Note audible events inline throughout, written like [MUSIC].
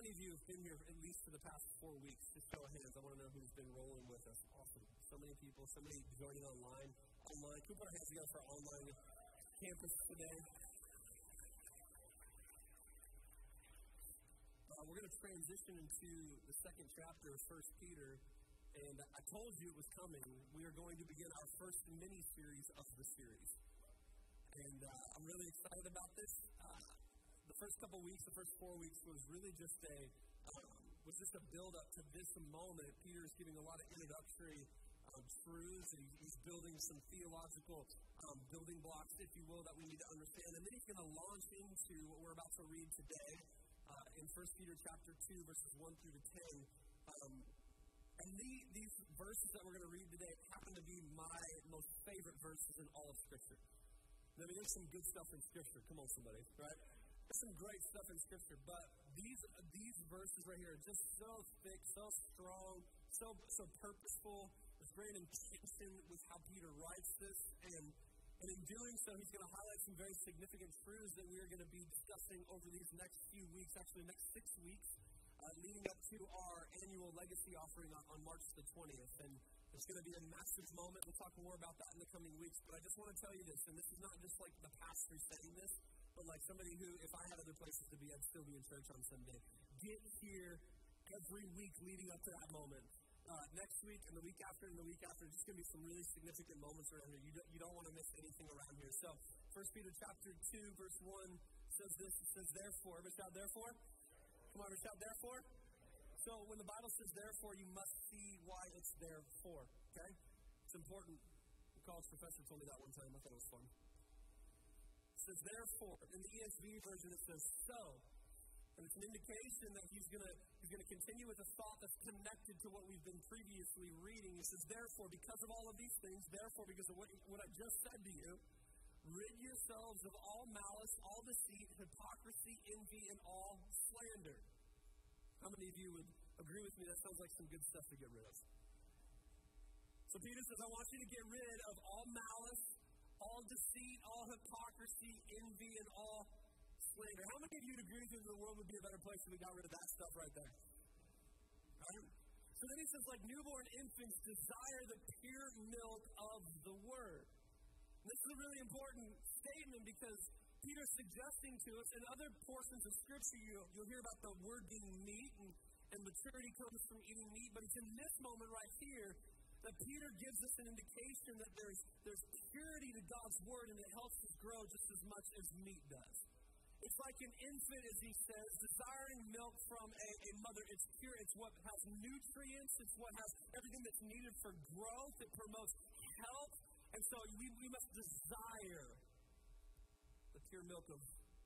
many of you have been here at least for the past four weeks? Just show of hands. I want to know who's been rolling with us. Awesome. So many people, so many joining online. Online. Can we put our hands together for online campus today? Uh, we're going to transition into the second chapter of First Peter, and I told you it was coming. We are going to begin our first mini series of the series, and uh, I'm really excited about this. Uh, the first couple weeks, the first four weeks, was really just a um, was just a build up to this moment. Peter is giving a lot of introductory um, truths, and he's building some theological um, building blocks, if you will, that we need to understand. And then he's going to launch into what we're about to read today uh, in 1 Peter chapter 2, verses 1 through to 10. Um, and the, these verses that we're going to read today happen to be my most favorite verses in all of Scripture. I mean, there's some good stuff in Scripture. Come on, somebody, right? There's some great stuff in Scripture, but these these verses right here are just so thick, so strong, so so purposeful. There's great intention with how Peter writes this, and and in doing so, he's going to highlight some very significant truths that we are going to be discussing over these next few weeks, actually, next six weeks, uh, leading up to our annual legacy offering on, on March the 20th. And it's going to be a massive moment. We'll talk more about that in the coming weeks. But I just want to tell you this, and this is not just like the pastor saying this, but like somebody who, if I had other places to be, I'd still be in church on Sunday. Get here every week leading up to that moment uh, next week and the week after and the week after, there's going to be some really significant moments around here. You don't, you don't want to miss anything around here. So, 1 Peter chapter 2, verse 1 says this. It says, therefore. Everybody shout, therefore? Come on, everybody shout, therefore? So, when the Bible says therefore, you must see why it's there for. Okay? It's important. A college professor told me that one time. I thought it was fun. Says therefore. In the ESV version, it says so. And it's an indication that he's going to he's going to continue with a thought that's connected to what we've been previously reading. He says, therefore, because of all of these things, therefore, because of what, what I just said to you, rid yourselves of all malice, all deceit, hypocrisy, envy, and all slander. How many of you would agree with me? That sounds like some good stuff to get rid of. So Peter says, I want you to get rid of all malice, all deceit, all hypocrisy, envy, and all slander. How many of you would agree with me that the world would be a better place if we got rid of that stuff right there? Right? So then he says, like newborn infants desire the pure milk of the word. And this is a really important statement because Peter's suggesting to us in other portions of Scripture, you, you'll hear about the word being meat and, and maturity comes from eating meat, but it's in this moment right here that Peter gives us an indication that there's, there's purity to God's word and it helps us grow just as much as meat does. It's like an infant, as he says, desiring milk from a, a mother. It's pure, it's what has nutrients, it's what has everything that's needed for growth, it promotes health. And so we, we must desire the pure milk of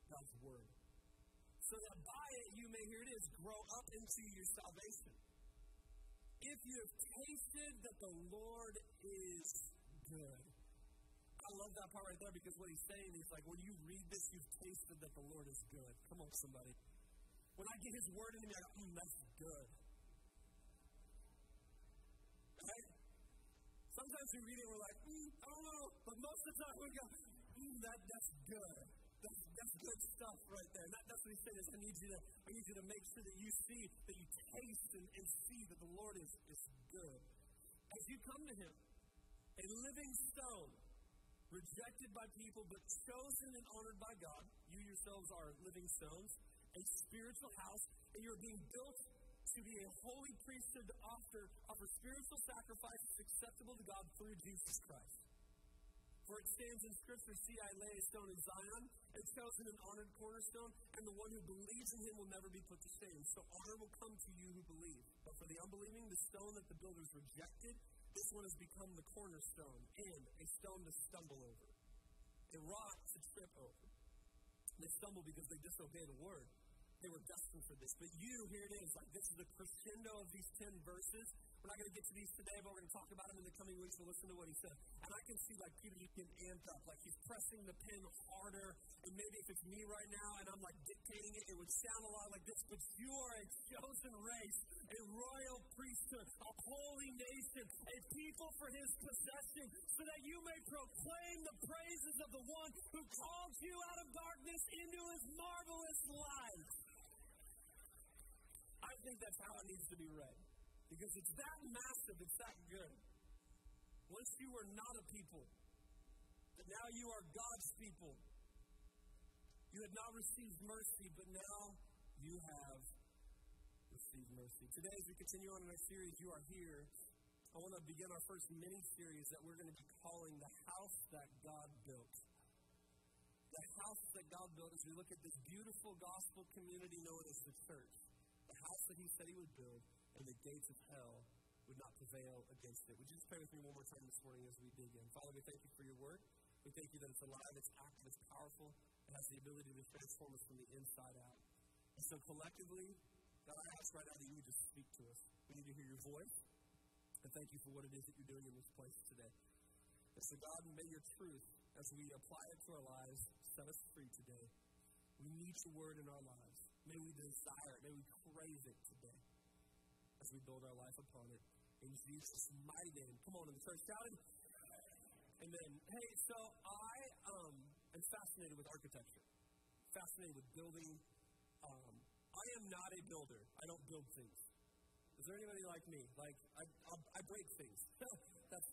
God's Word. So that by it you may, here it is, grow up into your salvation. If you have tasted that the Lord is good. I love that part right there because what he's saying is like, when you read this, you've tasted that the Lord is good. Come on, somebody. When I get his word into me, I go, mm, that's good. Right? Sometimes we read it, we're like, mm, I don't know. But most of the time we go, mm, that, that's good. That's, good stuff right there. That, that's what he's saying is I need you to I need you to make sure that you see, that you taste and, and see that the Lord is, is good. As you come to him, a living stone rejected by people, but chosen and honored by God. You yourselves are living stones, a spiritual house, and you're being built to be a holy priesthood to offer, offer spiritual sacrifices acceptable to God through Jesus Christ. For it stands in Scripture, see, I lay a stone in Zion, a chosen and honored cornerstone, and the one who believes in him will never be put to shame. So honor will come to you who believe. But for the unbelieving, the stone that the builders rejected this one has become the cornerstone and a stone to stumble over, a rock to trip over. They stumble because they disobey the word. They were destined for this. But you, here it is, like this is the crescendo of these 10 verses. We're not going to get to these today, but we're going to talk about them in the coming weeks. So listen to what he said. And I can see, like, Peter, you can amped up. Like, he's pressing the pen harder. And maybe if it's me right now and I'm, like, dictating it, it would sound a lot like this. But you are a chosen race, a royal priesthood, a holy nation, a people for his possession, so that you may proclaim the praises of the one who called you out of darkness into his marvelous light. I think that's how it needs to be read. Because it's that massive, it's that good. Once you were not a people, but now you are God's people. You had not received mercy, but now you have received mercy. Today, as we continue on in our series, You Are Here, I want to begin our first mini series that we're going to be calling The House That God Built. The house that God built as we look at this beautiful gospel community known as the church. The house that He said He would build, and the gates of hell would not prevail against it. Would you just pray with me one more time this morning as we dig in? Father, we thank you for your word. We thank you that it's alive, it's active, it's powerful, it has the ability to transform us from the inside out. And so collectively, God, I ask right now that you would just speak to us. We need to hear your voice. And thank you for what it is that you're doing in this place today. And so, God, may your truth, as we apply it to our lives, set us free today. We need your word in our lives. May we desire it. May we crave it today as we build our life upon it. In Jesus' mighty name. Come on, in the church, shout it. Amen. Hey, so I um, am fascinated with architecture, fascinated with building. Um, I am not a builder. I don't build things. Is there anybody like me? Like, I, I, I break things. [LAUGHS] that's,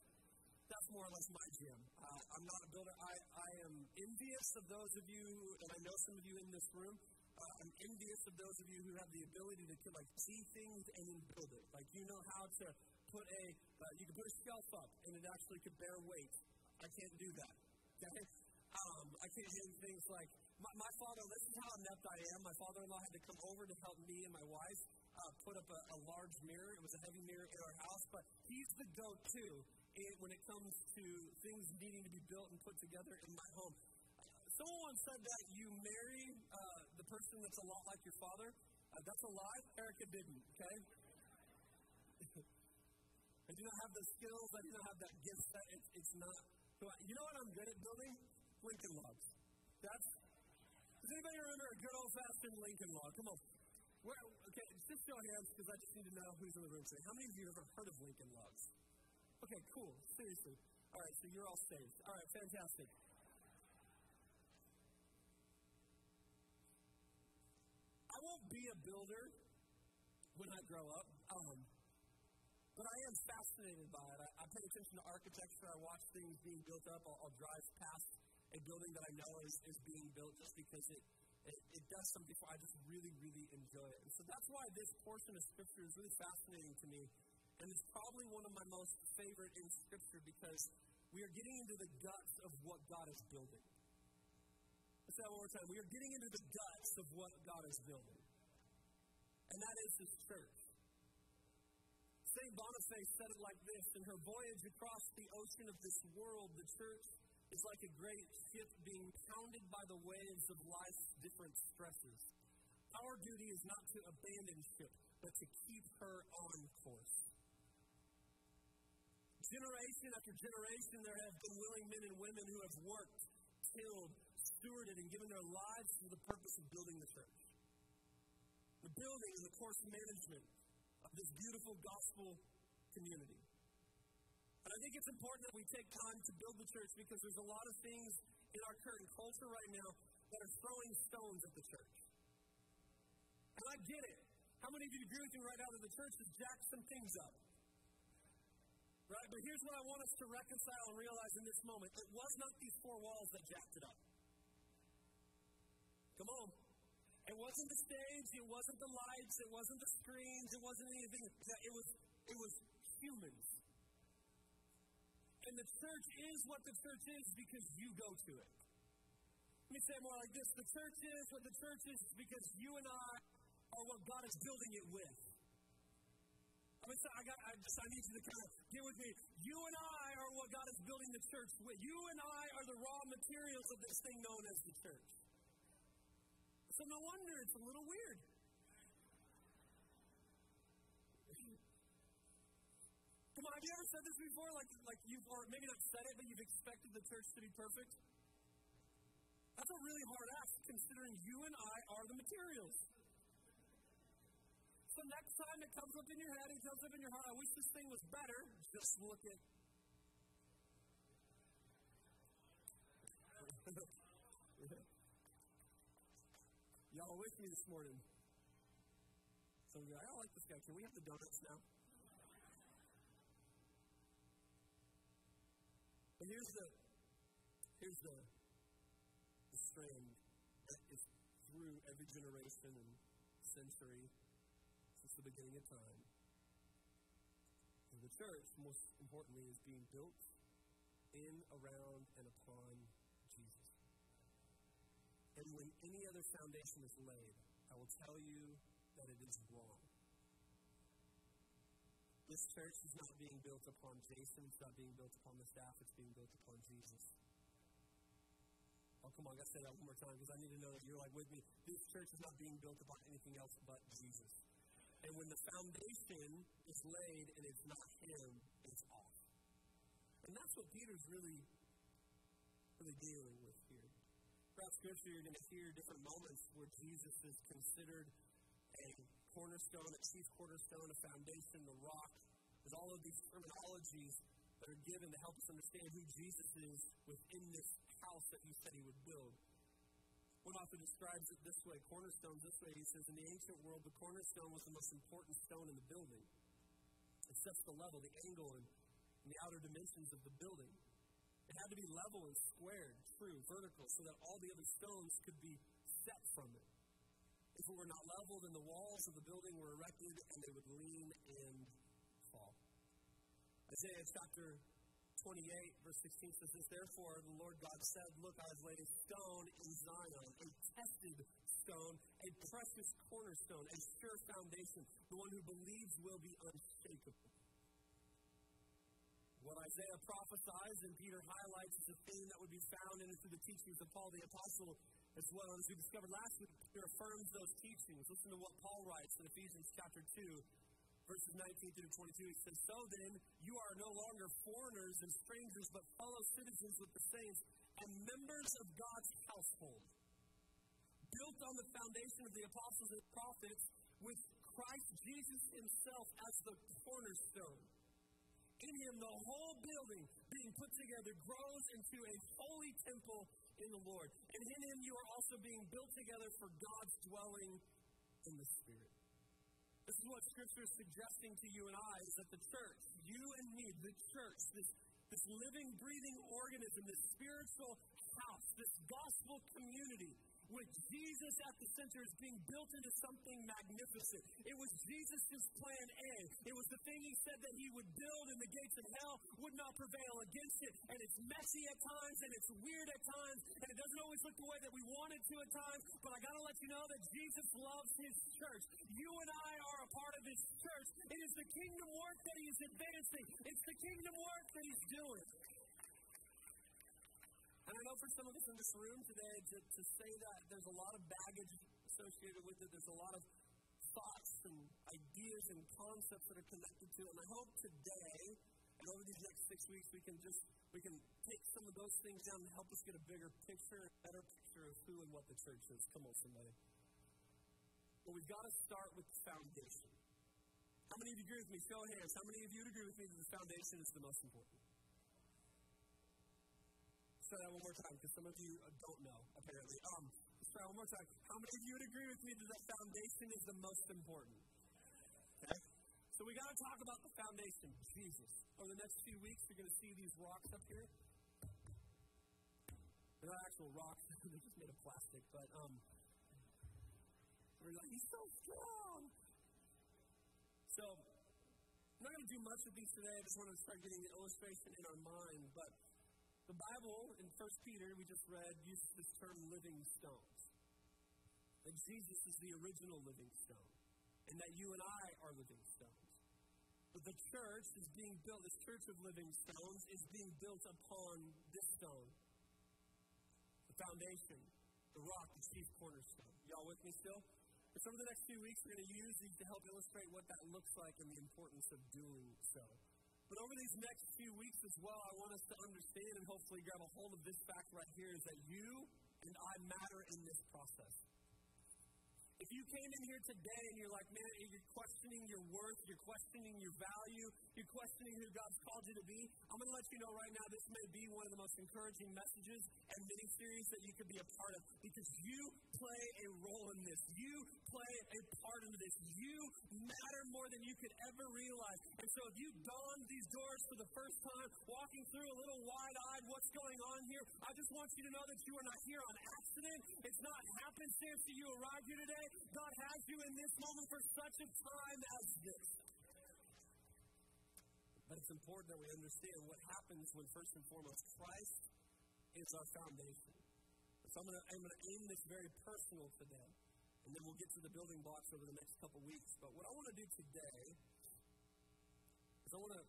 that's more or less my jam. Uh, I'm not a builder. I, I am envious of those of you, and I know some of you in this room, uh, I'm envious of those of you who have the ability to like see things and then build it. Like you know how to put a, uh, you can put a shelf up and it actually could bear weight. I can't do that. Okay? Um, I can't do things like my, my father. This is how inept I am. My father-in-law had to come over to help me and my wife uh, put up a, a, large mirror. It was a heavy mirror in our house, but he's the go-to when it comes to things needing to be built and put together in my home. Someone said that you marry uh, the person that's a lot like your father. Uh, that's a lie. Erica didn't. Okay. [LAUGHS] I do not have the skills. I do not have that gift. That it's, it's not. You know what I'm good at building? Lincoln logs. That's. Does anybody remember a good old fashioned Lincoln log? Come on. Where, okay, just show hands because I just need to know who's in the room today. How many of you have ever heard of Lincoln logs? Okay, cool. Seriously. All right, so you're all saved. All right, fantastic. Won't be a builder when I grow up, um, but I am fascinated by it. I, I, pay attention to architecture. I watch things being built up. I'll, I'll drive past a building that I know is, is being built just because it it, it does something for I just really, really enjoy it. And so that's why this portion of Scripture is really fascinating to me. And it's probably one of my most favorite in Scripture because we are getting into the guts of what God is building. Let's say that one more time. We are getting into the guts of what God is building. And that is His church. St. Boniface said it like this In her voyage across the ocean of this world, the church is like a great ship being pounded by the waves of life's different stresses. Our duty is not to abandon ship, but to keep her on course. Generation after generation, there have been willing men and women who have worked, tilled, stewarded, and given their lives for the purpose of building the church. The building and the course management of this beautiful gospel community. And I think it's important that we take time to build the church because there's a lot of things in our current culture right now that are throwing stones at the church. And I get it. How many of you agree with me right now that the church has jacked some things up? Right? But here's what I want us to reconcile and realize in this moment it was not these four walls that jacked it up. Come on. It wasn't the stage, it wasn't the lights, it wasn't the screens, it wasn't anything. It was, it was humans. And the church is what the church is because you go to it. Let me say more like this the church is what the church is because you and I are what God is building it with. I mean, so I, got, I, just, I need you to kind of get with me. You and I are what God is building the church with. You and I are the raw materials of this thing known as the church. So no wonder it's a little weird. Come on, have you ever said this before? Like, like you've, or maybe not said it, but you've expected the church to be perfect? That's a really hard ask considering you and I are the materials. So next time it comes up in your head, it comes up in your heart, I wish this thing was better, just look at Y'all with me this morning? Some of you are like, I like this guy. Can we have the donuts now? But here's the here's the, the strand that is through every generation and century since the beginning of time. And the church, most importantly, is being built in, around, and upon. And when any other foundation is laid, I will tell you that it is wrong. This church is not being built upon Jason, it's not being built upon the staff, it's being built upon Jesus. Oh, come on, I gotta say that one more time because I need to know that you're like with me. This church is not being built upon anything else but Jesus. And when the foundation is laid and it's not Him, it's off. And that's what Peter's really, really dealing with. Throughout Scripture, you're going to hear different moments where Jesus is considered a cornerstone, a chief cornerstone, a foundation, the rock. There's all of these terminologies that are given to help us understand who Jesus is within this house that he said he would build. One author describes it this way cornerstones this way. He says, In the ancient world, the cornerstone was the most important stone in the building. It sets the level, the angle, and, and the outer dimensions of the building. It had to be level and squared, true, vertical, so that all the other stones could be set from it. If it were not level, then the walls of the building were erected and they would lean and fall. Isaiah chapter 28, verse 16 says this Therefore, the Lord God said, Look, I have laid a stone in Zion, a tested stone, a precious cornerstone, a sure foundation. The one who believes will be unshakable. What Isaiah prophesies and Peter highlights is a theme that would be found in the teachings of Paul the Apostle as well. As we discovered last week, Peter affirms those teachings. Listen to what Paul writes in Ephesians chapter 2, verses 19 through 22. He says, So then, you are no longer foreigners and strangers, but fellow citizens with the saints and members of God's household, built on the foundation of the apostles and prophets, with Christ Jesus himself as the cornerstone. In him, the whole building being put together grows into a holy temple in the Lord. And in him, you are also being built together for God's dwelling in the Spirit. This is what Scripture is suggesting to you and I is that the church, you and me, the church, this, this living, breathing organism, this spiritual house, this gospel community, with Jesus at the center is being built into something magnificent. It was Jesus' plan A. It was the thing he said that he would build, and the gates of hell would not prevail against it. And it's messy at times, and it's weird at times, and it doesn't always look the way that we want it to at times. But I got to let you know that Jesus loves his church. You and I are a part of his church. It is the kingdom work that he is advancing, it's the kingdom work that he's doing. And I know for some of us in this room today, to, to say that there's a lot of baggage associated with it, there's a lot of thoughts and ideas and concepts that are connected to it. And I hope today and over these next six weeks we can just we can take some of those things down and help us get a bigger picture, a better picture of who and what the church is. Come on, somebody. But we've got to start with the foundation. How many of you agree with me? Show hands. How many of you agree with me that the foundation is the most important? Say that one more time because some of you don't know, apparently. Um, let's try one more time. How many of you would agree with me that the foundation is the most important? Okay? So we got to talk about the foundation, Jesus. Over the next few weeks, you're going to see these rocks up here. They're not actual rocks; [LAUGHS] they're just made of plastic. But um, we're like, he's so strong. So I'm not going to do much with these today. I just want to start getting an illustration in our mind, but the Bible in 1 Peter, we just read, uses this term living stones. That Jesus is the original living stone, and that you and I are living stones. But the church is being built, this church of living stones is being built upon this stone the foundation, the rock, the chief cornerstone. Y'all with me still? And so, over the next few weeks, we're going to use these to help illustrate what that looks like and the importance of doing so. But over these next few weeks as well, I want us to understand and hopefully grab a hold of this fact right here is that you and I matter in this process. If you came in here today and you're like, man, you're questioning your worth, you're questioning your value, you're questioning who God's called you to be, I'm going to let you know right now this may be one of the most encouraging messages and mini series that you could be a part of because you play a role in this. You play a part in this. You matter more than you could ever realize. And so if you dawn these doors for the first time, walking through a little wide eyed, what's going on here? I just want you to know that you are not here on accident. It's not happenstance that you arrived here today. God has you in this moment for such a time as this. But it's important that we understand what happens when, first and foremost, Christ is our foundation. So I'm going to aim this very personal today. And then we'll get to the building blocks over the next couple weeks. But what I want to do today is I want to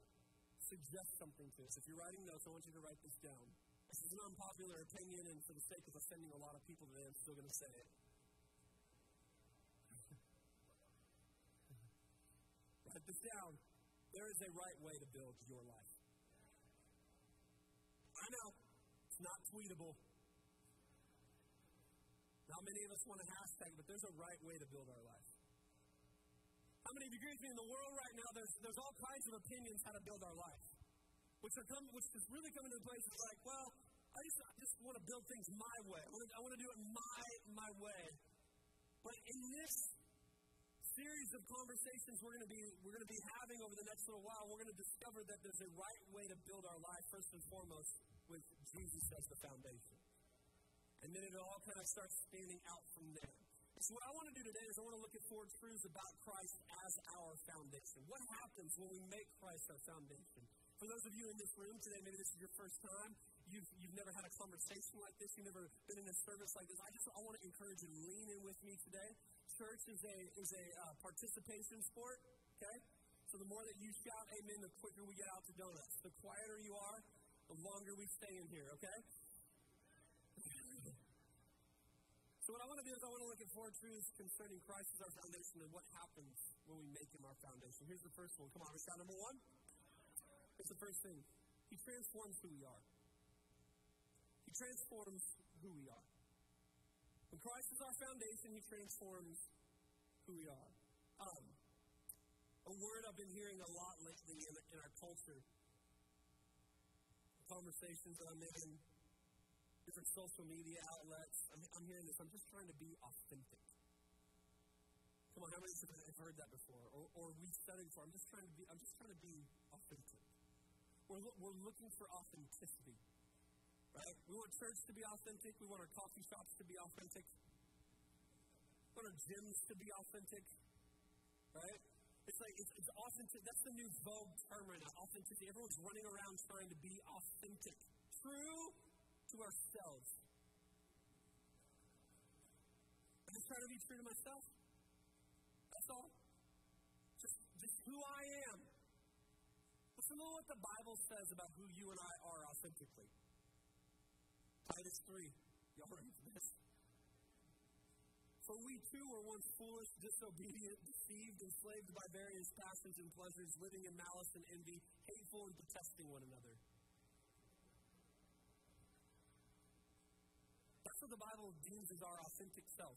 suggest something to us. If you're writing notes, I want you to write this down. This is an unpopular opinion, and for the sake of offending a lot of people today, I'm still going to say it. Write this down. There is a right way to build your life. I know, it's not tweetable. Not many of us want a hashtag, but there's a right way to build our life. How many of you agree with me? In the world right now, there's, there's all kinds of opinions how to build our life. Which are come, which is really coming to a place of like, well, I just, I just want to build things my way. I want, to, I want to do it my, my way. But in this series of conversations we're going to be we're going to be having over the next little while, we're going to discover that there's a right way to build our life first and foremost with Jesus as the foundation. And then it all kind of starts standing out from there. So, what I want to do today is I want to look at four truths about Christ as our foundation. What happens when we make Christ our foundation? For those of you in this room today, maybe this is your first time, you've, you've never had a conversation like this, you've never been in a service like this. I just I want to encourage you to lean in with me today. Church is a, is a uh, participation sport, okay? So the more that you shout amen, the quicker we get out to donuts. The quieter you are, the longer we stay in here, okay? [LAUGHS] So what I want to do is I want to look at four truths concerning Christ as our foundation and what happens when we make him our foundation. Here's the first one. Come on, let's number one. It's the first thing. He transforms who we are. He transforms who we are. When Christ is our foundation, he transforms who we are. Um, a word I've been hearing a lot lately in, in our culture, conversations that I'm in, different social media outlets. I'm, I'm hearing this. I'm just trying to be authentic. Come on, how many of have heard that before? Or, or we for? I'm just trying to be. I'm just trying to be authentic. We're, we're looking for authenticity, right? We want church to be authentic. We want our coffee shops to be authentic. We want our gyms to be authentic, right? It's like it's, it's authentic. That's the new vogue term right now. Authenticity. Everyone's running around trying to be authentic. True to ourselves. I just try to be true to myself. That's all. Just, just who I am. Listen to what the Bible says about who you and I are authentically. Titus 3. Y'all ready for this? For we too were once foolish, disobedient, deceived, enslaved by various passions and pleasures, living in malice and envy, hateful and detesting one another. That's what the Bible deems as our authentic self.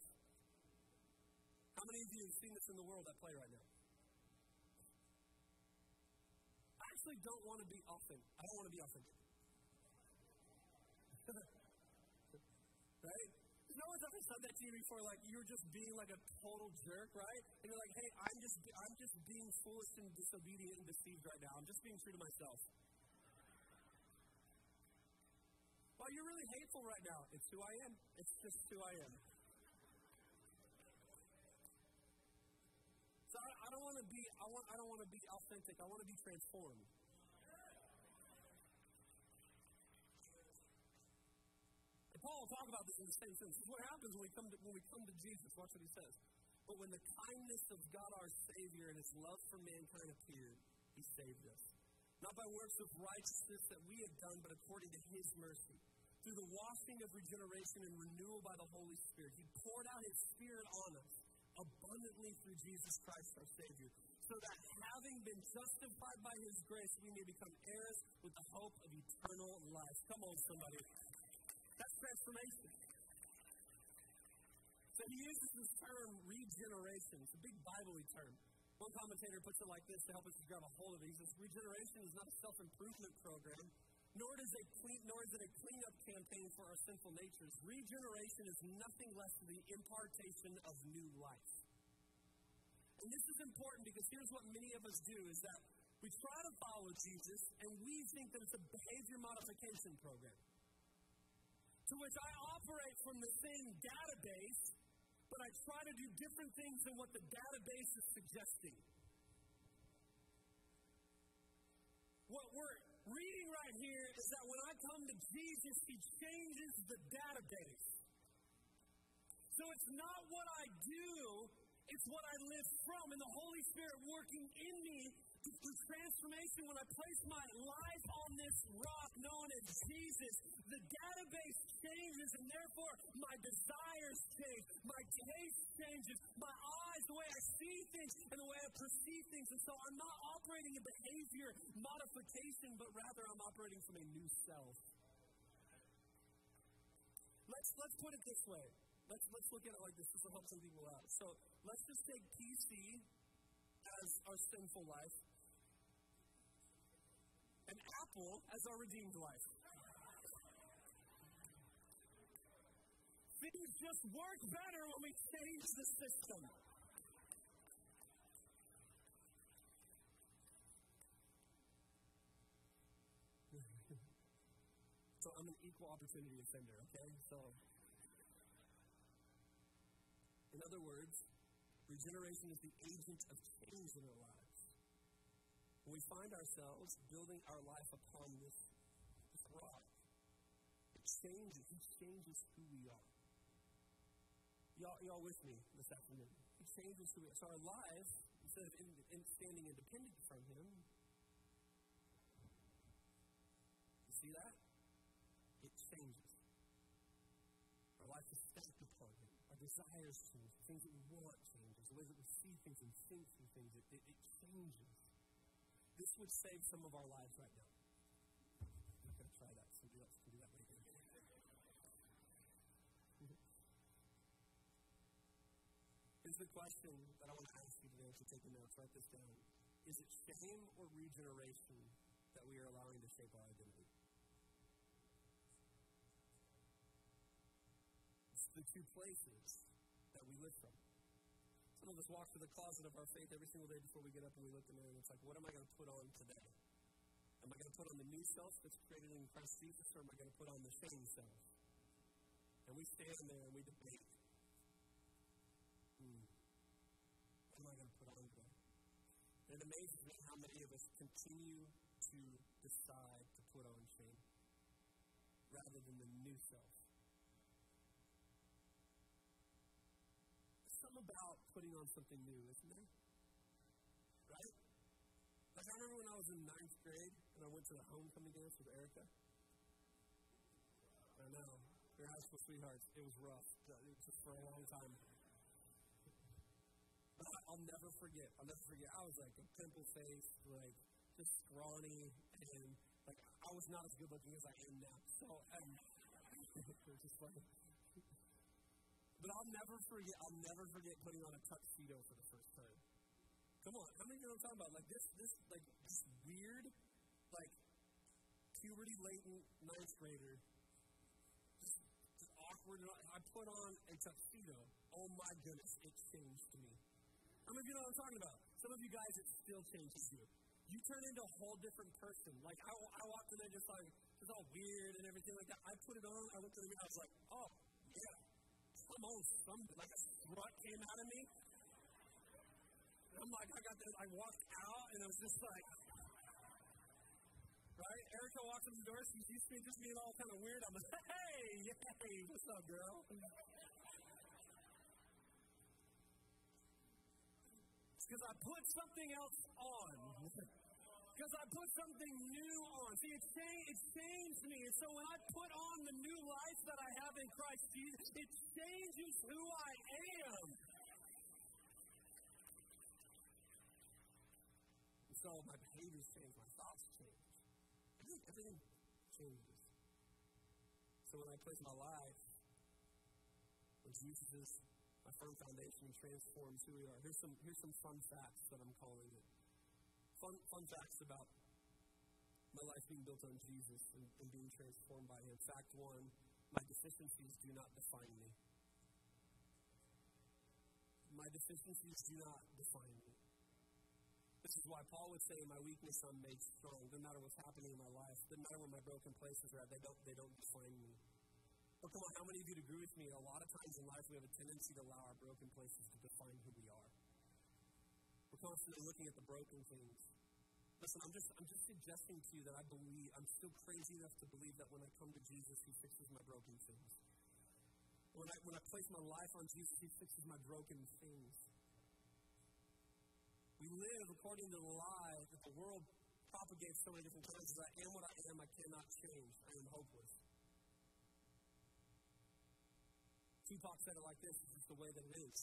How many of you have seen this in the world at play right now? I actually don't want to be authentic. I don't want to be authentic. Right? No one's ever said that to you before, like you're just being like a total jerk, right? And you're like, hey, I'm just I'm just being foolish and disobedient and deceived right now. I'm just being true to myself. Well, you're really hateful right now. It's who I am. It's just who I am. So I, I don't want to be. I want. I don't want to be authentic. I want to be transformed. Paul will talk about this in the same sense. This is what happens when we come to when we come to Jesus. Watch what he says. But when the kindness of God our Savior and His love for mankind appeared, He saved us not by works of righteousness that we have done, but according to His mercy. Through the washing of regeneration and renewal by the Holy Spirit, He poured out His Spirit on us abundantly through Jesus Christ our Savior, so that having been justified by His grace, we may become heirs with the hope of eternal life. Come on, somebody. Transformation. So he uses this term regeneration. It's a big Bible term. One commentator puts it like this to help us to grab a hold of it. He says, Regeneration is not a self improvement program, nor, does clean, nor is it a cleanup campaign for our sinful natures. Regeneration is nothing less than the impartation of new life. And this is important because here's what many of us do is that we try to follow Jesus and we think that it's a behavior modification program. To which I operate from the same database, but I try to do different things than what the database is suggesting. What we're reading right here is that when I come to Jesus, He changes the database. So it's not what I do, it's what I live from, and the Holy Spirit working in me through transformation when I place my life on this rock known as Jesus. The database changes, and therefore my desires change, my taste changes, my eyes, the way I see things, and the way I perceive things. And so I'm not operating in behavior modification, but rather I'm operating from a new self. Let's let's put it this way. Let's let's look at it like this. This will help some people out. So let's just take PC as our sinful life, and Apple as our redeemed life. Things just work better when we change the system. [LAUGHS] so I'm an equal opportunity offender, okay? So, in other words, regeneration is the agent of change in our lives. We find ourselves building our life upon this, this rock, it changes, it changes who we are. Y'all, y'all with me this afternoon? He changes who we are. So our lives, instead of in, in standing independent from Him, you see that? It changes. Our life is stacked upon Him. Our desires change. The things that we want changes. The ways that we see things and think through things, it, it, it changes. This would save some of our lives right now. I'm not going to try that. Somebody else can do that later. Here's mm-hmm. the question that I want to ask you today if you're taking notes. Write this down. Is it shame or regeneration that we are allowing to shape our identity? It's the two places that we live from. Some of us walk through the closet of our faith every single day before we get up and we look in there and it's like, what am I going to put on today? Am I going to put on the new self that's created in Christ Jesus or am I going to put on the same self? And we stand there and we debate. Hmm. What am I going to put on today? And it amazes me how many of us continue to decide to put on shame rather than the new self. Some about putting on something new, isn't there? Right? Like I remember when I was in ninth grade and I went to the homecoming dance with Erica. I know. We are high school sweethearts. It was rough. It was for a long time. But I'll never forget. I'll never forget. I was like a pimple face, like just scrawny, and like I was not as good looking as I am now. So um, [LAUGHS] was just funny. But I'll never forget. I'll never forget putting on a tuxedo for the first time. Come on, how many of you know what I'm talking about? Like this, this, like this weird, like puberty latent ninth grader, just, just awkward. I put on a tuxedo. Oh my goodness, it changed me. How many of you know what I'm talking about? Some of you guys, it still changes you. You turn into a whole different person. Like I, I walked in there just like it's all weird and everything like that. I put it on. I looked at the mirror. I was like, oh On something. Like a strut came out of me. And I'm like, I got this. I walked out and it was just like, right? Erica walks in the door. She sees me just being all kind of weird. I'm like, [LAUGHS] hey, hey, what's up, girl? Because I put something else on. [LAUGHS] Because I put something new on. See, it, changed, it changed me. And so when I put on the new life that I have in Christ Jesus, it changes who I am. And so my behaviors change, my thoughts change. Everything changes. So when I place my life when Jesus a firm foundation transforms who we are. Here's some, here's some fun facts that I'm calling it. Fun, fun facts about my life being built on Jesus and, and being transformed by Him. Fact one my deficiencies do not define me. My deficiencies do not define me. This is why Paul would say, "My weakness I'm made strong." Doesn't matter what's happening in my life. Doesn't matter where my broken places are at. They don't. They don't define me. But come on, how many of you agree with me? A lot of times in life, we have a tendency to allow our broken places to define who we are. We're constantly looking at the broken things. Listen, I'm just, I'm just suggesting to you that I believe, I'm still crazy enough to believe that when I come to Jesus, He fixes my broken things. When I, when I place my life on Jesus, He fixes my broken things. We live according to the lie that the world propagates so many different times. I am what I am, I cannot change, I am hopeless. Tupac said it like this, it's just the way that it is.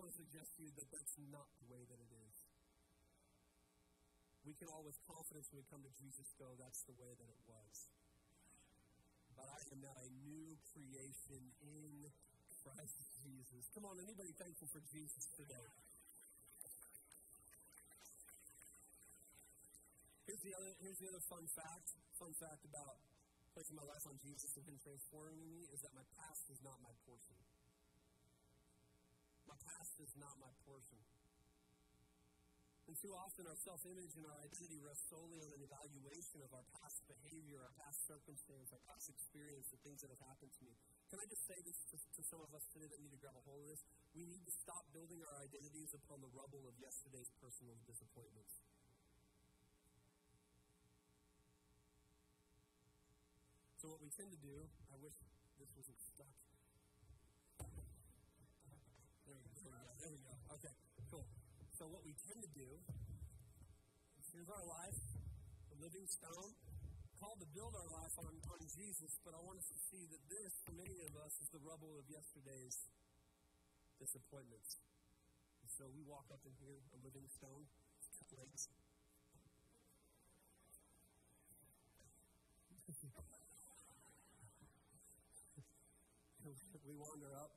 Want to suggest to you that that's not the way that it is. We can with confidence, when we come to Jesus, go, that's the way that it was. But I am now a new creation in Christ Jesus. Come on, anybody thankful for Jesus today? Here's the other, here's the other fun fact. Fun fact about placing my life on Jesus and Him transforming me is that my past is not my portion. Past is not my portion. And too often our self image and our identity rest solely on an evaluation of our past behavior, our past circumstance, our past experience, the things that have happened to me. Can I just say this to, to some of us today that need to grab a hold of this? We need to stop building our identities upon the rubble of yesterday's personal disappointments. So, what we tend to do, I wish this wasn't stuck. There we go. Okay, cool. So, what we tend to do is our life, a living stone, called to build our life on, on Jesus, but I want us to see that this, for many of us, is the rubble of yesterday's disappointments. So we walk up in here, a living stone, legs. [LAUGHS] we wander up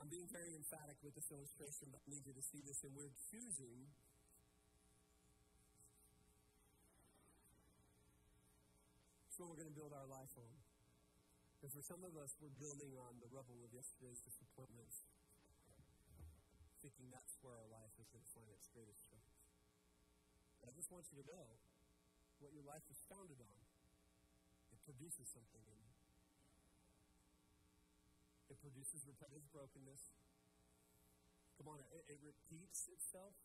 I'm being very emphatic with this illustration, but I need you to see this, and we're choosing what we're going to build our life on. And for some of us, we're building on the rubble of yesterday's disappointments, thinking that's where our life is going to find its greatest strength. But I just want you to know what your life is founded on. It produces something in you. It produces repetitive brokenness. Come on, it, it repeats itself.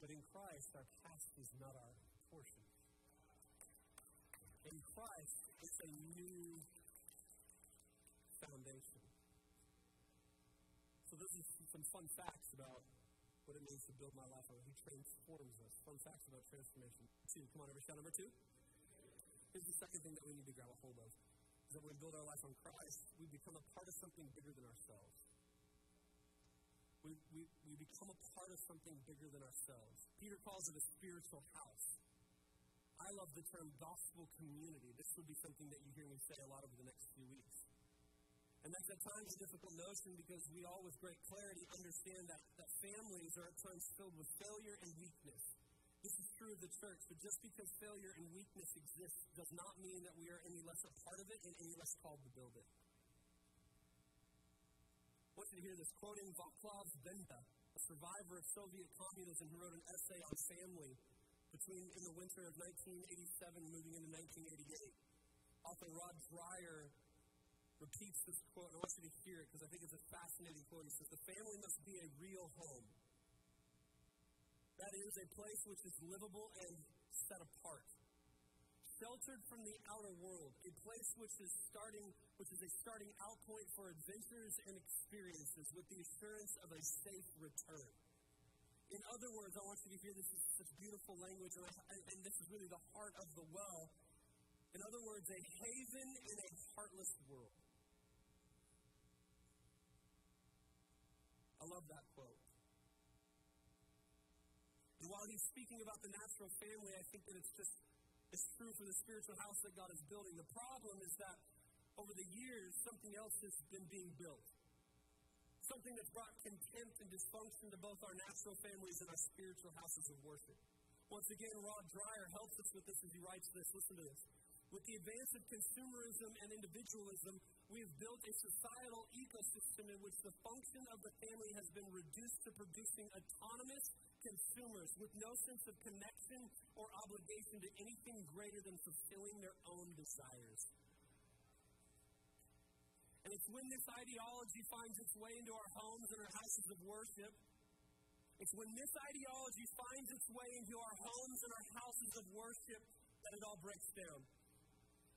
But in Christ, our past is not our portion. In Christ, it's a new foundation. So, this is some fun facts about what it means to build my life on. He transforms us. Fun facts about transformation. Two. Come on, every shout number two. Here's the second thing that we need to grab a hold of that we build our life on Christ, we become a part of something bigger than ourselves. We, we, we become a part of something bigger than ourselves. Peter calls it a spiritual house. I love the term gospel community. This would be something that you hear me say a lot over the next few weeks. And that's at times a difficult notion because we all, with great clarity, understand that, that families are at times filled with failure and weakness. This is true of the church, but just because failure and weakness exist does not mean that we are any less a part of it and any less called to build it. I want you to hear this quoting Vaclav Benda, a survivor of Soviet communism who wrote an essay on family between in the winter of 1987 moving into 1988. Author Rod Dreher repeats this quote, I want you to hear it because I think it's a fascinating quote. He says, The family must be a real home that is a place which is livable and set apart. Sheltered from the outer world, a place which is starting, which is a starting out point for adventures and experiences with the assurance of a safe return. In other words, I want you to hear this is such beautiful language, and, and this is really the heart of the well. In other words, a haven in a heartless world. I love that quote. And while he's speaking about the natural family, I think that it's just it's true for the spiritual house that God is building. The problem is that over the years, something else has been being built. Something that's brought contempt and dysfunction to both our natural families and our spiritual houses of worship. Once again, Rod Dreher helps us with this as he writes this. Listen to this. With the advance of consumerism and individualism, we have built a societal ecosystem in which the function of the family has been reduced to producing autonomous consumers with no sense of connection or obligation to anything greater than fulfilling their own desires. And it's when this ideology finds its way into our homes and our houses of worship. It's when this ideology finds its way into our homes and our houses of worship that it all breaks down.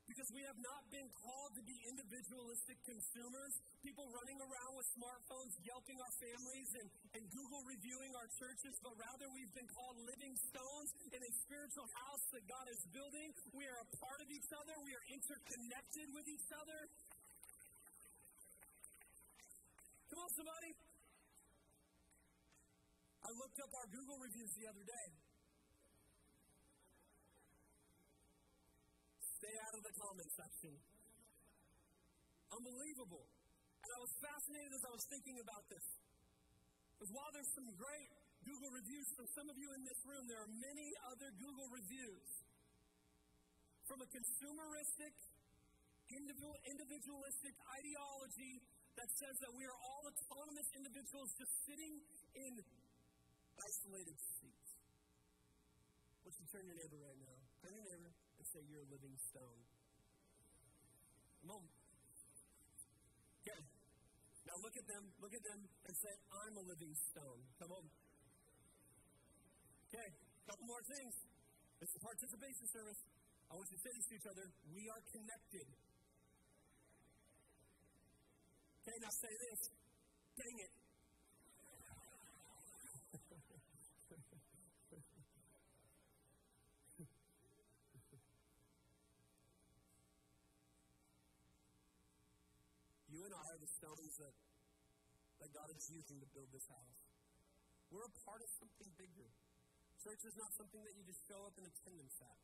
Because we have not been called to be individualistic consumers, people running around with smartphones, yelping our families and, and Google reviewing our churches, but rather we've been called living stones in a spiritual house that God is building. We are a part of each other, we are interconnected with each other. Come on, somebody. I looked up our Google reviews the other day. Stay out of the comment section. Unbelievable. And I was fascinated as I was thinking about this. Because while there's some great Google reviews from some of you in this room, there are many other Google reviews from a consumeristic, individualistic ideology that says that we are all autonomous individuals just sitting in isolated seats. Don't you turn your neighbor right now? Turn your neighbor and say, You're a living stone. Come on. Okay. Now look at them, look at them, and say, I'm a living stone. Come on. Okay, couple more things. This is a participation service. I want you to say this to each other. We are connected. Okay, now say this. Dang it. Stones that, that God is using to build this house. We're a part of something bigger. Church is not something that you just show up in attendance at.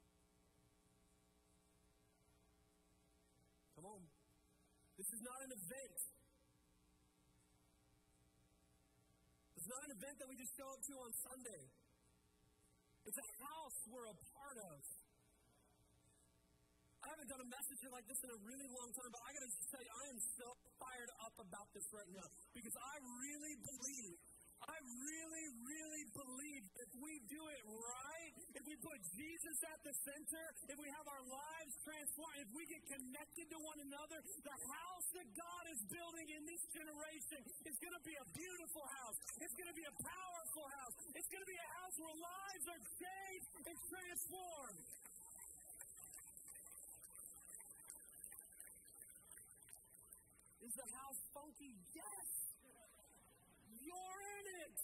Come on. This is not an event. It's not an event that we just show up to on Sunday. It's a house we're a part of. I haven't done a message like this in a really long time, but I gotta say, I am so fired up about this right now because I really believe I really, really believe if we do it right, if we put Jesus at the center, if we have our lives transformed, if we get connected to one another, the house that God is building in this generation is going to be a beautiful house. It's going to be a powerful house. It's going to be a house where lives are changed and transformed. Is the house funky? Yes. You're in it.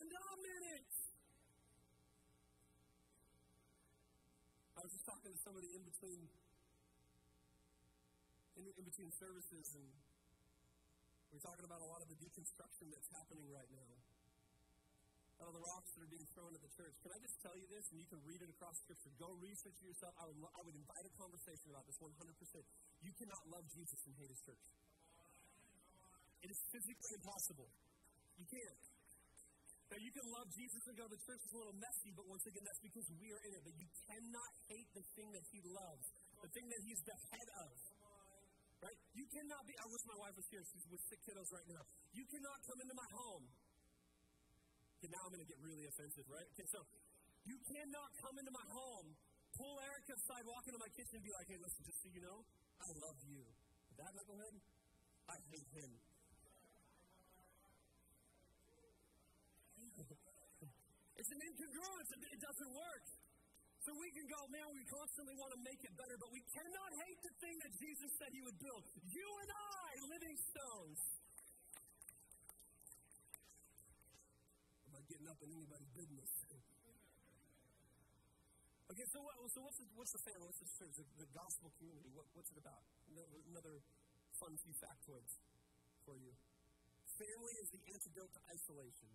And I'm in it. I was just talking to somebody in between in, in between services and we're talking about a lot of the deconstruction that's happening right now. Of the rocks that are being thrown at the church. Can I just tell you this, and you can read it across Scripture? Go research it yourself. I would, I would invite a conversation about this 100%. You cannot love Jesus and hate his church. It is physically impossible. You can't. Now, you can love Jesus and go to church. It's a little messy, but once again, that's because we are in it. But you cannot hate the thing that He loves, the thing that He's the head of. Right? You cannot be. I wish my wife was here. She's with sick kiddos right now. You cannot come into my home. Okay, now I'm going to get really offensive, right? Okay, so you cannot come into my home, pull Eric aside, walk into my kitchen, and be like, hey, listen, just so you know, I love you. That knucklehead, I hate him. [LAUGHS] It's an incongruence. It doesn't work. So we can go, man, we constantly want to make it better, but we cannot hate the thing that Jesus said he would build. You and I, living stones. Getting up in anybody's business? [LAUGHS] Okay, so, what, so what's, the, what's the family? What's the church? The, the gospel community? What, what's it about? Another, another fun few factoids for you. Family is the antidote to isolation.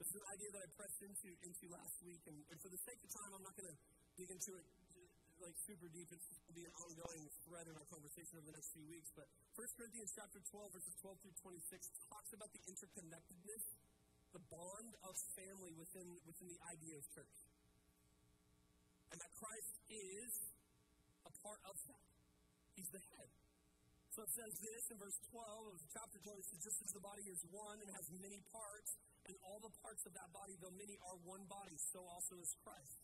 This is an idea that I pressed into, into last week, and, and for the sake of time, I'm not going to dig into it like super deep. It's going to be an ongoing thread in our conversation over the next few weeks. But 1 Corinthians chapter 12, verses 12 through 26 talks about the interconnectedness, the bond of family within, within the idea of church. And that Christ is a part of that. He's the head. So it says this in verse 12 of chapter 12. It says, Just as the body is one and has many parts, and all the parts of that body, though many, are one body, so also is Christ.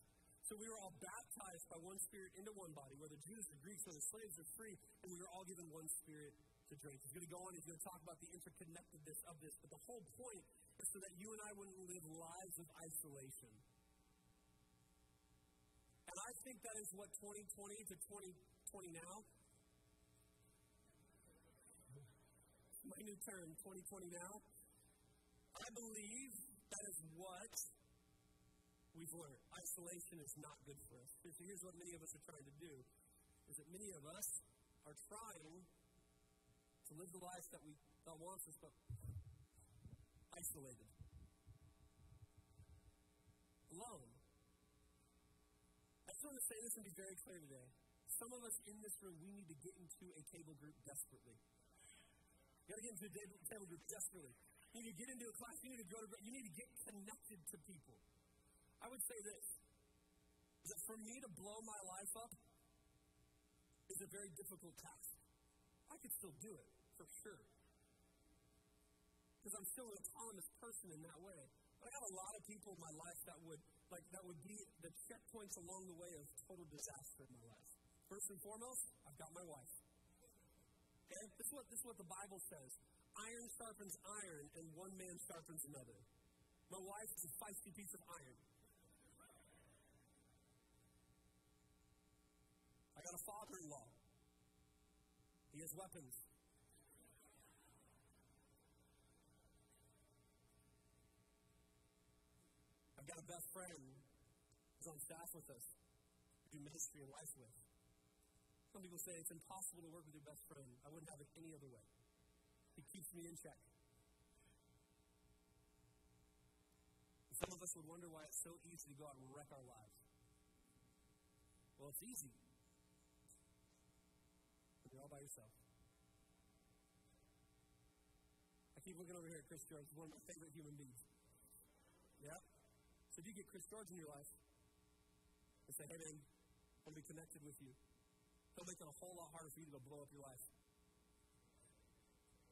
So we were all baptized by one Spirit into one body, whether Jews or Greeks or the slaves or free, and we were all given one Spirit to drink. He's going to go on, he's going to talk about the interconnectedness of this, but the whole point is so that you and I wouldn't live lives of isolation. And I think that is what 2020 to 2020 now my new term, 2020 now. I believe that is what we've learned. Isolation is not good for us. So here's what many of us are trying to do is that many of us are trying to live the life that we God wants us, but isolated. Alone. I just want to say this and be very clear today. Some of us in this room, we need to get into a table group desperately. You gotta get into a table group desperately. You need to get into a class. You need to go to. You need to get connected to people. I would say this: that for me to blow my life up is a very difficult task. I could still do it for sure because I'm still an autonomous person in that way. But I got a lot of people in my life that would like that would be the checkpoints along the way of total disaster in my life. First and foremost, I've got my wife. Okay? This is what, this is what the Bible says. Iron sharpens iron, and one man sharpens another. My wife is a feisty piece of iron. I got a father in law. Has weapons. I've got a best friend who's on staff with us, do ministry and life with. Some people say it's impossible to work with your best friend. I wouldn't have it any other way. He keeps me in check. Some of us would wonder why it's so easy to go out and wreck our lives. Well, it's easy. All by yourself. I keep looking over here at Chris George, one of my favorite human beings. Yeah? So if you get Chris George in your life and say, hey man, I'll be connected with you. He'll make it a whole lot harder for you to blow up your life.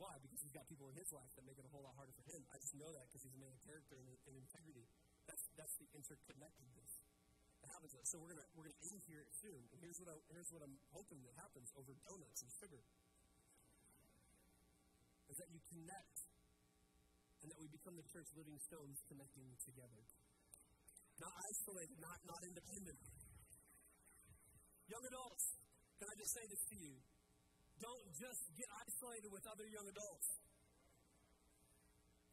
Why? Because he's got people in his life that make it a whole lot harder for him. I just know that because he's a man of character and, and integrity. That's, that's the interconnectedness happens. So we're gonna we're gonna end here soon. And here's what I, here's what I'm hoping that happens over donuts and sugar. Is that you connect and that we become the church living stones connecting together. Not isolated, not, not independent. Young adults, can I just say this to you? Don't just get isolated with other young adults.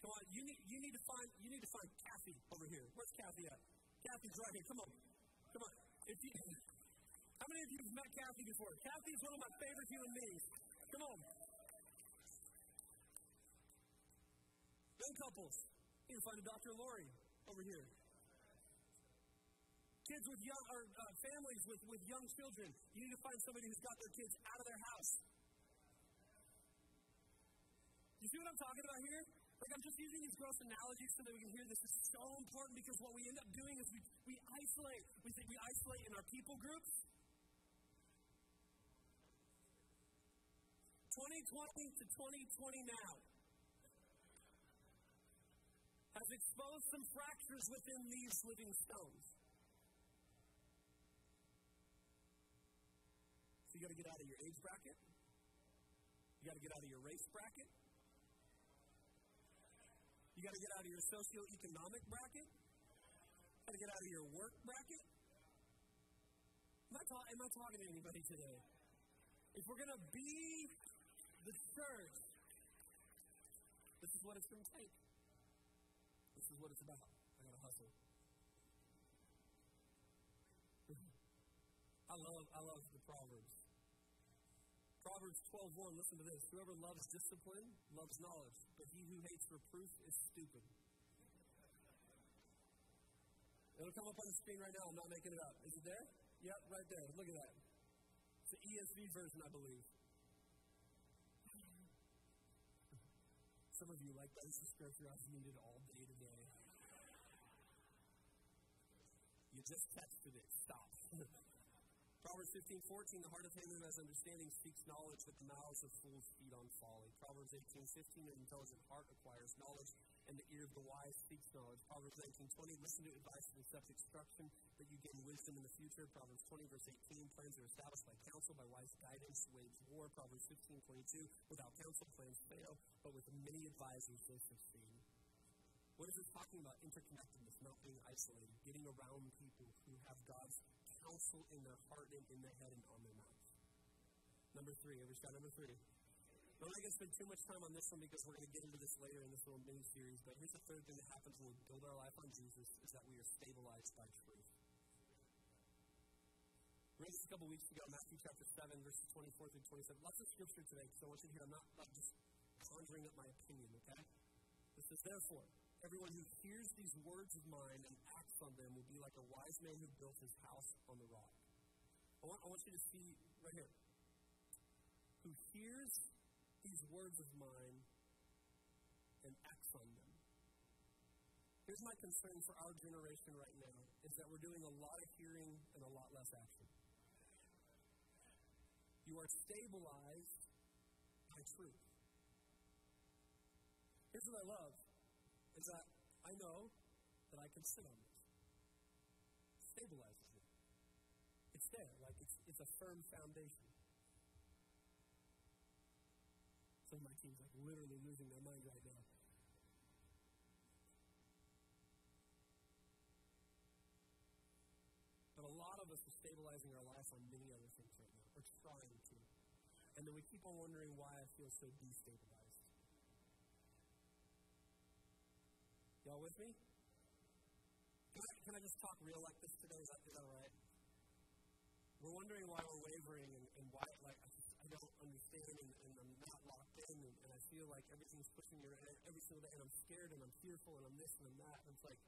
Come on, you need, you need to find you need to find Kathy over here. Where's Kathy at? Kathy's right here. Come on, come on. If you, how many of you have met Kathy before? Kathy is one of my favorite human beings. Come on. Young couples, you to find a Dr. Lori over here kids with young, or uh, families with, with young children. You need to find somebody who's got their kids out of their house. You see what I'm talking about here? Like, I'm just using these gross analogies so that we can hear this is so important because what we end up doing is we, we isolate. We think we isolate in our people groups. 2020 to 2020 now has exposed some fractures within these living stones. So you got to get out of your age bracket. You got to get out of your race bracket. Got to get out of your socioeconomic bracket. Got to get out of your work bracket. Am I, ta- am I talking to anybody today? If we're going to be the church, this is what it's going to take. This is what it's about. I got to hustle. [LAUGHS] I love, I love. Proverbs 12:1, listen to this. Whoever loves discipline loves knowledge, but he who hates reproof is stupid. It'll come up on the screen right now. I'm not making it up. Is it there? Yep, right there. Look at that. It's the ESV version, I believe. Some of you like that is the scripture I've needed all day today. You just tested it. Stop. [LAUGHS] Proverbs 15, 14, the heart of him who has understanding seeks knowledge, but the mouths of fools feed on folly. Proverbs 18, 15, an intelligent heart acquires knowledge, and the ear of the wise seeks knowledge. Proverbs 19, 20, listen to advice and accept instruction, that you gain wisdom in the future. Proverbs 20, verse 18, plans are established by counsel, by wise guidance, wage war. Proverbs 15, 22, without counsel, plans fail, but with many advisors they succeed. What is this talking about? Interconnectedness, not being isolated, getting around people who have God's counsel in their heart and in their head and on their mouth. Number three, every shot number three. I'm not going to spend too much time on this one because we're going to get into this later in this little mini series. But here's the third thing that happens when we build our life on Jesus is that we are stabilized by truth. Read this a couple weeks ago, Matthew chapter 7, verses 24 through 27. Lots of scripture today, so I want you to hear I'm not, not just conjuring up my opinion, okay? This is therefore, everyone who hears these words of mine and on them will be like a wise man who built his house on the rock. I want, I want you to see right here. Who hears these words of mine and acts on them. Here's my concern for our generation right now is that we're doing a lot of hearing and a lot less action. You are stabilized by truth. Here's what I love is that I know that I can. It stabilizes me. It's there, like it's, it's a firm foundation. Some of my team's like literally losing their mind right now. But a lot of us are stabilizing our life on many other things right now, or trying to. And then we keep on wondering why I feel so destabilized. Y'all with me? Just talk real like this today? Is that, is that all right? We're wondering why we're wavering and, and why, like, I, I don't understand and, and I'm not locked in and, and I feel like everything's pushing me around every single day and I'm scared and I'm fearful and I'm this and I'm that. And it's like,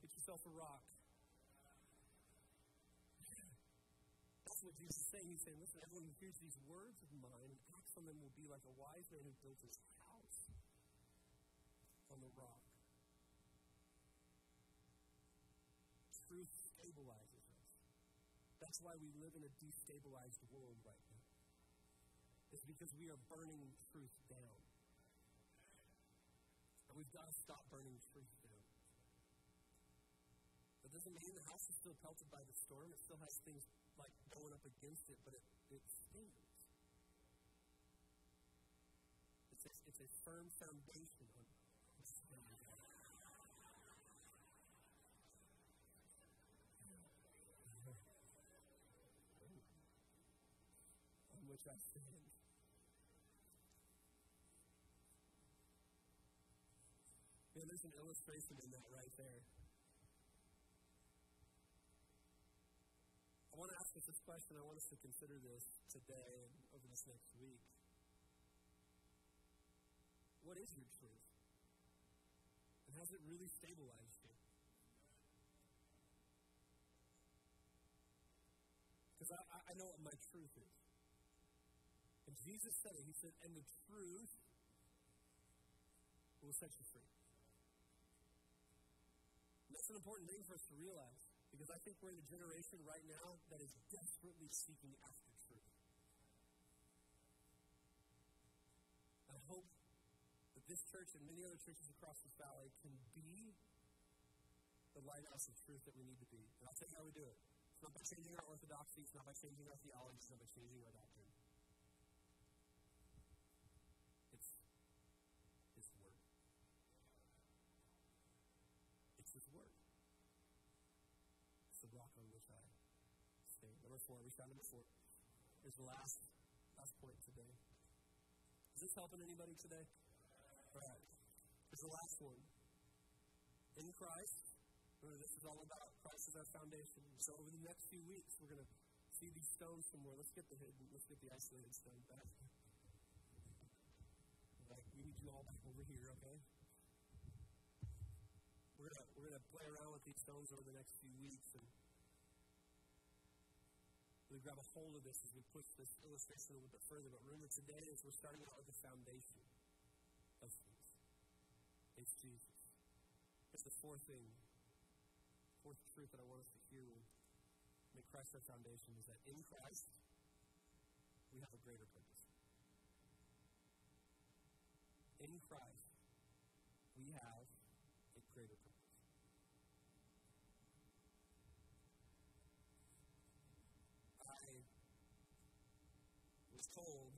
get yourself a rock. [SIGHS] That's what Jesus is saying. He's saying, listen, everyone who hears these words of mine and acts on them will be like a wise man who built his house on the rock. Truth stabilizes us. That's why we live in a destabilized world right now. It's because we are burning truth down. And we've got to stop burning truth down. That doesn't mean the house is still pelted by the storm. It still has things like going up against it, but it, it stands. It's a, it's a firm foundation which I. Yeah, there's an illustration in that right there. I want to ask us this question. I want us to consider this today and over this next week. What is your truth? And has it really stabilized you? Because I, I know what my truth is. And Jesus said it. He said, and the truth will set you free. That's an important thing for us to realize because I think we're in a generation right now that is desperately seeking after truth. I hope that this church and many other churches across the valley can be the lighthouse of truth that we need to be. And I'll tell you how we do it. It's not by changing our orthodoxy, it's not by changing our theology, it's not by changing our doctrine. It's His Word. It's His Word. It's the rock on which I stand. Number four, we found number four. Here's the last last point today. Is this helping anybody today? All right. Here's the last one. In Christ, remember this is all about Christ as our foundation. So over the next few weeks, we're going to see these stones some more. Let's get the hidden, let's get the isolated stone back. Like, we need you all back over here, okay? We're gonna we're gonna play around with these stones over the next few weeks and really grab a hold of this as we push this illustration a little bit further. But remember, today is we're starting out with the foundation of things. It's Jesus. It's the fourth thing, fourth truth that I want us to hear when make Christ our foundation is that in Christ, we have a greater purpose. In Christ, we have a greater purpose. I was told,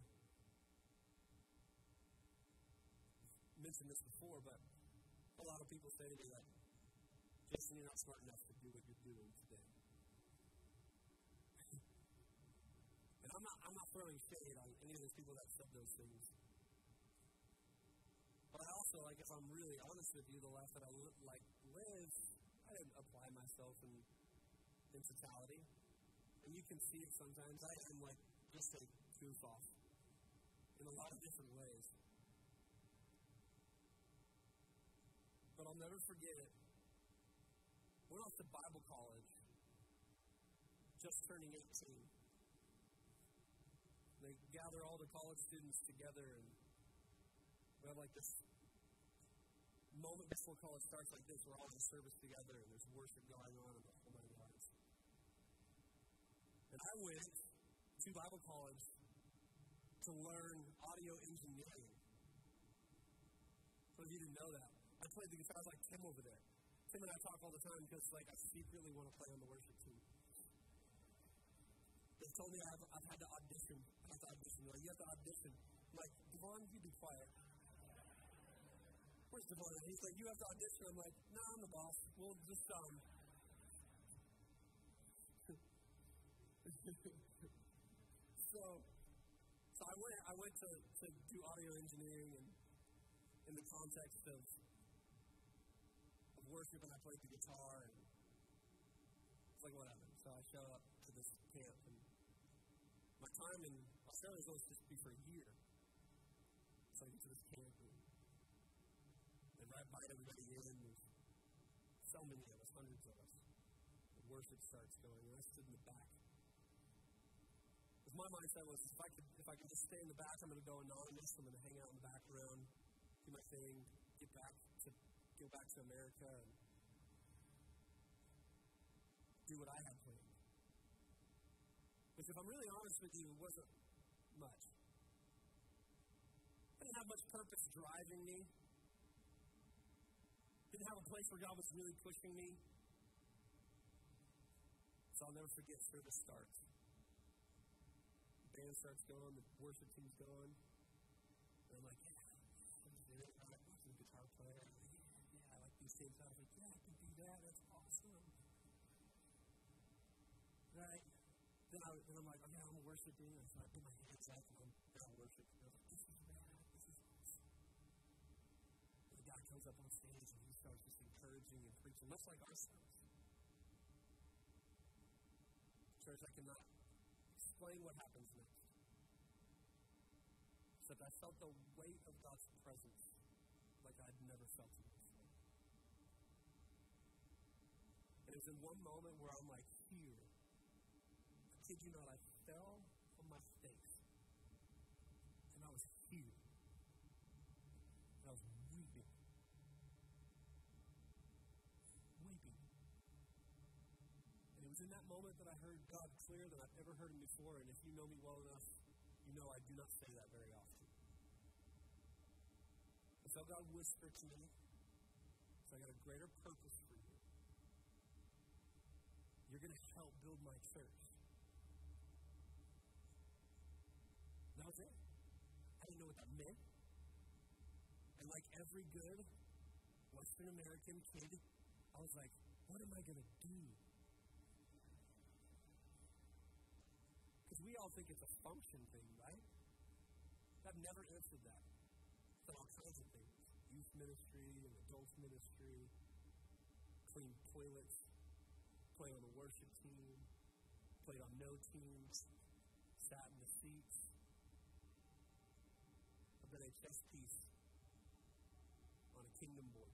mentioned this before, but a lot of people say to me that, Jason, you're not smart enough to do what you're doing today. [LAUGHS] and I'm not, I'm not throwing shade on any of those people that said those things. But I also, like, if I'm really honest with you, the life that I li- like live, I didn't apply myself in, in totality. And you can see it sometimes. I am like just a goof off in a lot of different ways. But I'll never forget it. I was at Bible college, just turning 18, they gather all the college students together and we have like this moment before college starts like this, we're all in service together and there's worship going on and the whole nine yards. And I went to Bible college to learn audio engineering. Of you didn't know that. I played the guitar, I was like Tim over there. Tim and I talk all the time because like I secretly want to play on the worship team. They told me I've, I've had to audition. I have to audition. Like, you have to audition. I'm like, Devon, you be quiet. Where's Devon? And he's like, you have to audition. I'm like, no, nah, I'm the boss. We'll just, um, [LAUGHS] so, so I went, I went to, to do audio engineering and in the context of, of worship and I played the guitar and it's like whatever. So I show up to this camp and my time in Australia is supposed to just be for a year. So I get to this camp and they invite everybody in. There's so many of us, hundreds of us. The worship starts going and I stood in the back Because my mindset was if I could if I could just stay in the back, I'm to go anonymous. I'm to hang out in the background, do my thing, get back go back to America, and do what I had planned. Because if I'm really honest with you, wasn't much. I didn't have much purpose driving me. Didn't have a place where God was really pushing me. So I'll never forget service starts band starts going, the worship team's going. Yeah, I was like, yeah, I can do that. That's awesome. Right? Then, I, then I'm like, oh, yeah, I'm worshiping. And so I put my hands up and I'm, and I'm worshiping. I was like, this is rad. This is awesome. And the guy comes up on stage and he starts just encouraging and preaching, much like our service. Church, I cannot explain what happens next. Except I felt the weight of God's presence like I'd never felt it in one moment where I'm like, here. I kid you not, I fell on my face. And I was here. And I was weeping. Weeping. And it was in that moment that I heard God clearer than I've ever heard him before. And if you know me well enough, you know I do not say that very often. And so God whispered to me, so I got a greater purpose to help build my church. That was it. I didn't know what that meant. And like every good Western American kid, I was like, what am I going to do? Because we all think it's a function thing, right? I've never answered that. But all kinds of things youth ministry and adult ministry, clean toilets, play on the worship team, played on no teams, sat in the seats. I've been a chess piece on a kingdom board.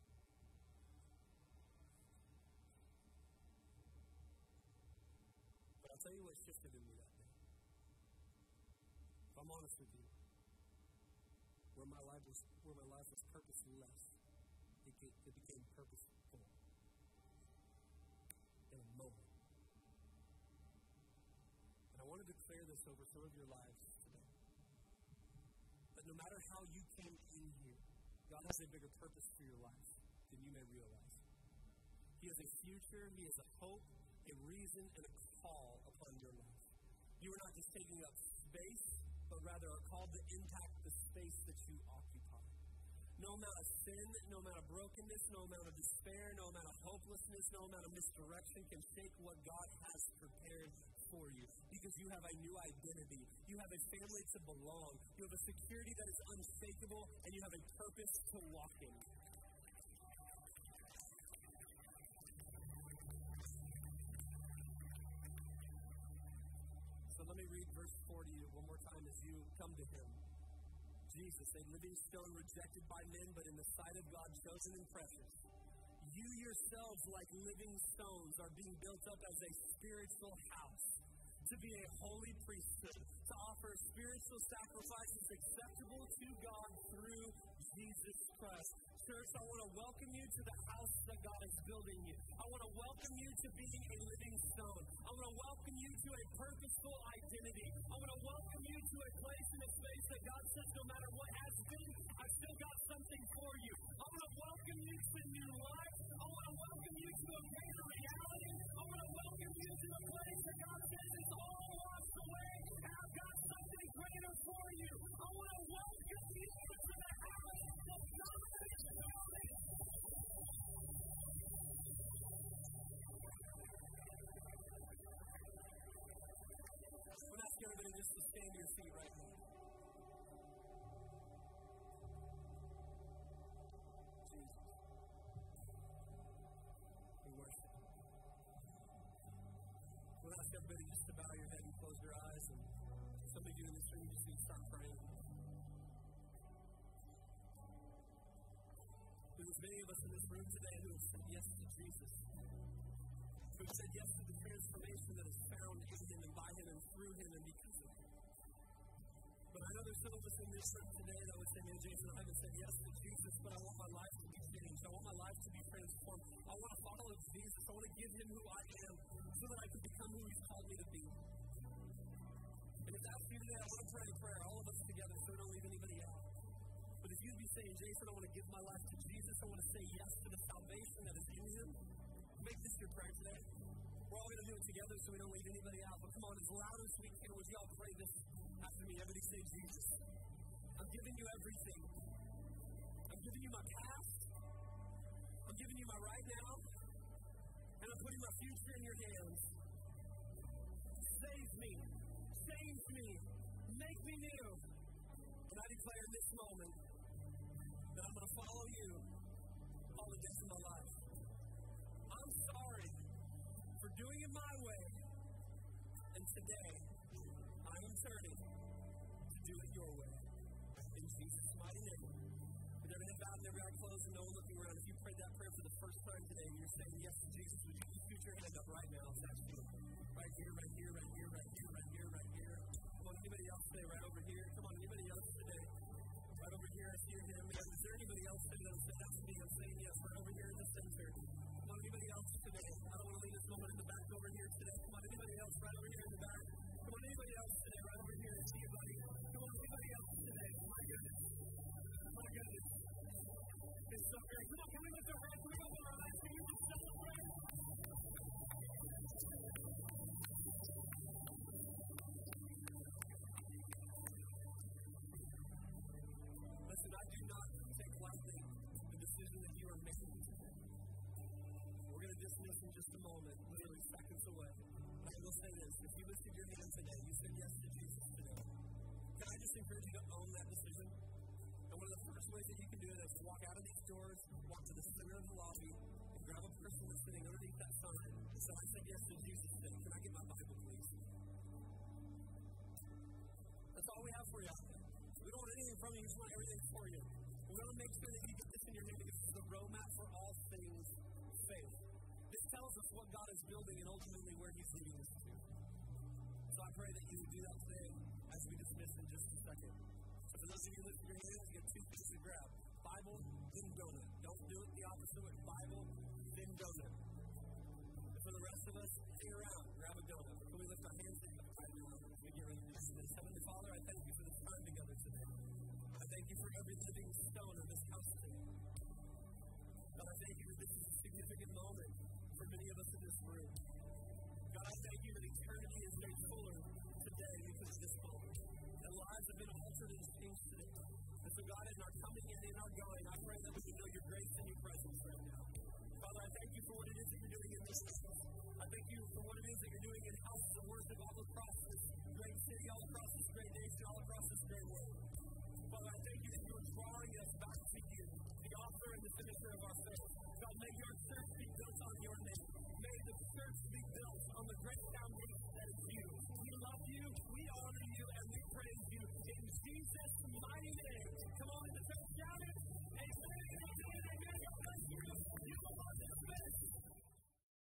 But I'll tell you what shifted in me that day. If I'm honest with you, where my life was where my life was purposeless, it, it, became purposeful in a moment. declare this over some of your lives today. That no matter how you came in here, God has a bigger purpose for your life than you may realize. He has a future, He has a hope, a reason, and a call upon your life. You are not just taking up space, but rather are called to impact the space that you occupy. No amount of sin, no amount of brokenness, no amount of despair, no amount of hopelessness, no amount of misdirection can shake what God has prepared for you because you have a new identity. You have a family to belong. You have a security that is unshakable, and you have a purpose to walk in. So let me read verse 40 one more time as you come to him. Jesus, a living stone rejected by men, but in the sight of God chosen and precious. You yourselves, like living stones, are being built up as a spiritual house to be a holy priesthood, to offer spiritual sacrifices acceptable to God through Jesus Christ. Church, I want to welcome you to the house that God is building you. I want to welcome you to being a living stone. I want to welcome you to a purposeful identity. I want to welcome you to a place and a space that God says, no matter what has been, I've still got something for you. I want to welcome you to new life. I want to welcome you to a greater stand to your feet right now. We ask everybody just to bow your head and close your eyes. And some of in this room just need to start praying. There's many of us in this room today who have said yes to Jesus. Who have said yes to the transformation that is found in Him and by Him and through Him and because. But I know there's some of us in this room today that would say, Man, Jason, I haven't said yes to Jesus, but I want my life to be changed. I want my life to be transformed. I want to follow Jesus. I want to give Him who I am so that I can become who He's called me to be. And if that's you today, I want to pray a prayer, all of us together, so don't leave anybody out. But if you'd be saying, Jason, I want to give my life to Jesus, I want to say yes to the salvation that is in Him, make this your prayer today. We're all going to do it together so we don't leave anybody out. But come on, as loud as we can, would you all pray this after me? Everybody say, Jesus, I'm giving you everything. I'm giving you my past. I'm giving you my right now. And I'm putting my future in your hands. Save me. Change me. Make me new. And I declare in this moment that I'm going to follow you all the days of my life. I'm sorry for doing it my way. And today, I am turning and no one looking around, if you prayed that prayer for the first time today and you're saying yes to Jesus, would you just put your hand up right now? That's you. Right here, right here, right here, right I will say this if you lifted your hand today, you said yes to Jesus today, can I just encourage you to own that decision? And one of the first ways that you can do it is walk out of these doors, walk to the center of the lobby, and grab a person that's sitting underneath that sign. So I said yes to Jesus today. Can I get my Bible, please? That's all we have for you. We don't want anything from you, we just want everything for you. We want to make sure that you get this in your hand because is the roadmap for all things faith. This tells us what God is building and ultimately where He's leading us I pray that you would do that today as we dismiss in just a second. So for those of you lifting your hands, you have two pieces to grab. Bible, then donut. Don't do it the opposite way. Bible, then donut. And for the rest of us, hang around, grab a donut. Can we lift our hands to we get ready to dismiss? Heavenly Father, I thank you for this time together today. I thank you for every living stone of this house today. God, I thank you that this is a significant moment for many of us in this room. God, I thank you that eternity been altered and today. And so, God, in our coming and in our going, I pray that we can know your grace and your presence right now. Father, I thank you for what it is that you're doing in this place. I thank you for what it is that you're doing in houses of worship all across this great city, all across this great nation, all across this great world. Father, I thank you that you are drawing us